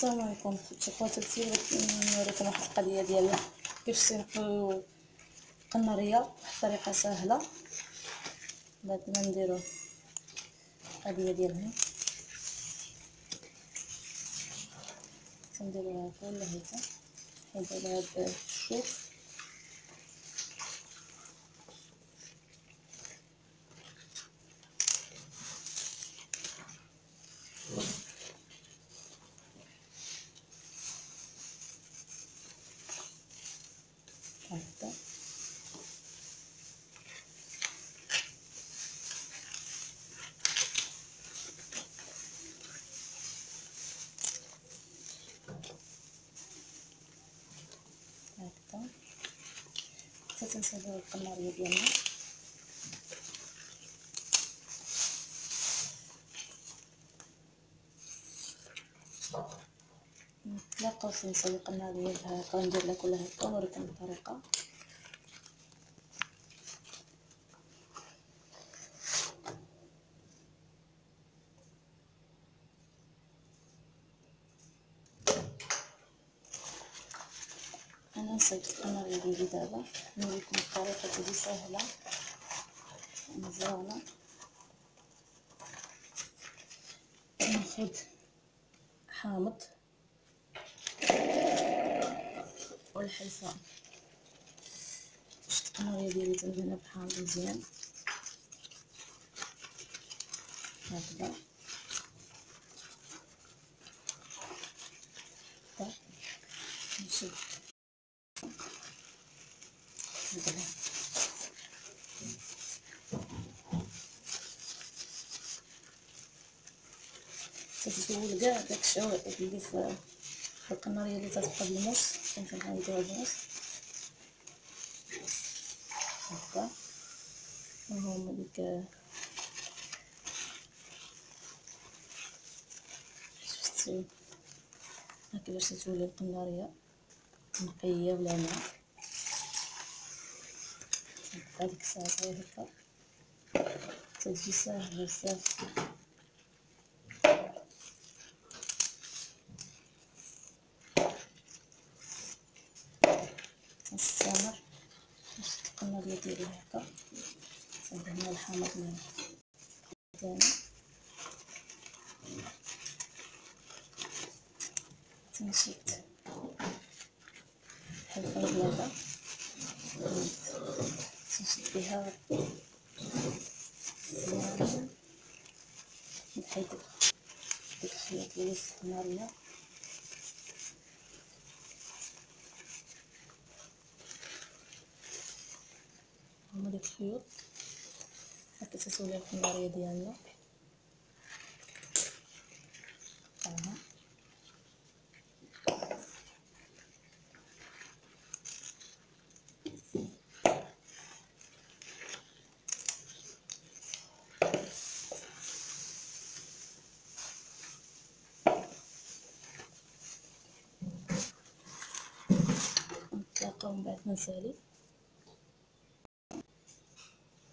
السلام عليكم خوتي خواتاتي نوريكم واحد القضية ديال كيفاش تنقيو قناريه بطريقه سهلة. بعد ما نديرو القضية تنديروها كلها هكا حيدو لها هاد الشوك هكذا هكذا حتى تنساليو القناريه ديالنا نتلاقاو في نسوي القناريه هكا ندير لها كلها هكا ونوريكم الطريقة أنا نصيد القناريه ديالي دابا نوريكم الطريقة ديالي سهلة. مزيانة. ناخذ حامض. والحلفة شفت القناريه ديالي تنزينها بحامض مزيان. هكذا. نشد هكذا. تتزول كاع داك الشواء اللي في القناريه اللي تتبقى بالموس كنحاول نديرها بالموس هكا. وهما ديك شفتو هكا باش تتولي القناريه نقية بلا ماء هكا ديك الساعة هكا. تجي ساهله بزاف القناريه ديالي هكا صافي هنا الحامض ديالنا تنشد الحلقة البيضاء تنشد بها. نحيد ديك الخيط اللي في ديك الخيوط هكا تتولي القناريه ديالنا هاها نتلاقاو من بعد ما نسالي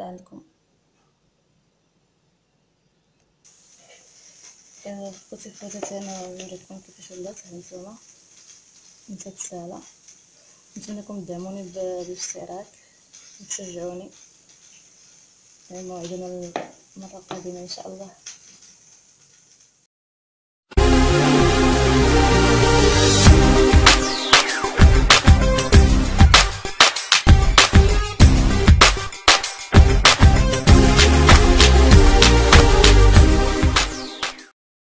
عندكم. خوتي خواتاتي أنا نوريكم كيفاش ولات هانتوما. أنت تسالى. نتمنىكم تدعموني بالاشتراك. وتشجعوني الموعد المرة القادمة إن شاء الله.